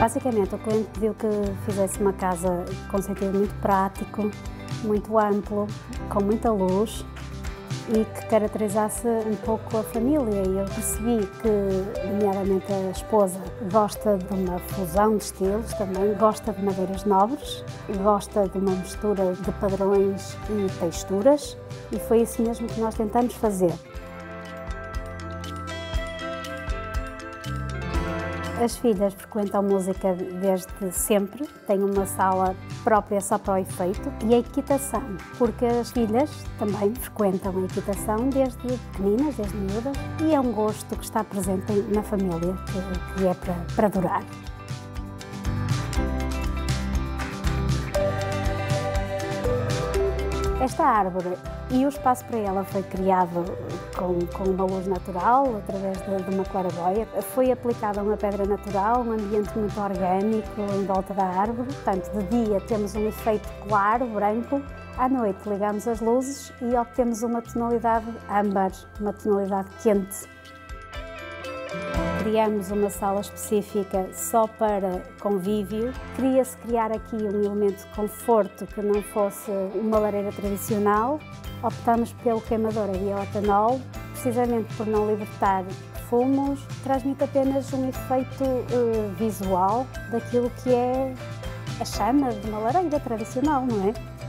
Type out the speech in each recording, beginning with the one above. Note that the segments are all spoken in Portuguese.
Basicamente, o cliente pediu que fizesse uma casa com sentido muito prático, muito amplo, com muita luz e que caracterizasse um pouco a família. E eu percebi que, nomeadamente, a esposa gosta de uma fusão de estilos, também gosta de madeiras nobres, gosta de uma mistura de padrões e texturas, e foi isso mesmo que nós tentamos fazer. As filhas frequentam música desde sempre, têm uma sala própria só para o efeito e a equitação, porque as filhas também frequentam a equitação desde pequeninas, desde miúdas, e é um gosto que está presente na família, que, que é para, para durar. Esta árvore e o espaço para ela foi criado com, com uma luz natural, através de, de uma claraboia. Foi aplicada uma pedra natural, um ambiente muito orgânico em volta da árvore. Portanto, de dia temos um efeito claro, branco, à noite ligamos as luzes e obtemos uma tonalidade âmbar, uma tonalidade quente. Criamos uma sala específica só para convívio. Queria-se criar aqui um elemento de conforto que não fosse uma lareira tradicional. Optamos pelo queimador a bioetanol, precisamente por não libertar fumos, transmite apenas um efeito uh, visual daquilo que é a chama de uma lareira tradicional, não é?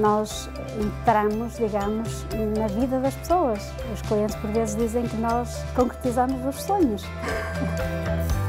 Nós entramos, digamos, na vida das pessoas. Os clientes por vezes dizem que nós concretizamos os sonhos.